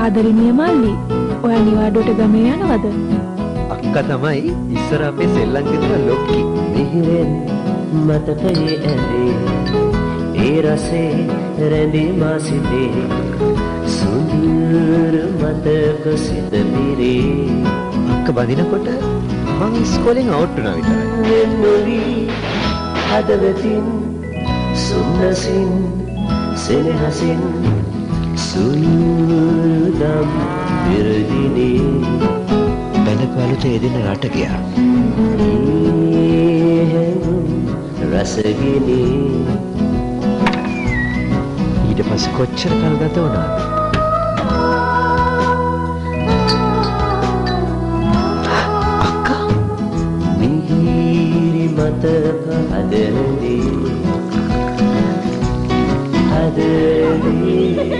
ආදරණීය මල්ලි ඔයා නිවාඩුවට ගමේ යනවද? අක්කා තමයි ඉස්සර අපේ සෙල්ලම් ගෙදර ලොක්කි. මිහිරෙන් මතකයේ ඇඳේ ඒ රසේ රැඳී මා සිතේ සුන්දර මතක සිත පිරේ අක්ක බඳිනකොට මං ඉස්කෝලෙන් අවුට් වුණා විතරයි. වෙන්නොලි හදවතින් සුන්නසින් සෙනහසින් සුළුදම් විරදිනේ බැලපු අලුත එදින රට ගියා. රසගිනි. ඊට පස්සේ කොච්චර කල් ගත වුණාද? අක්කා. මිහිරි මතක හදරදී හදරදී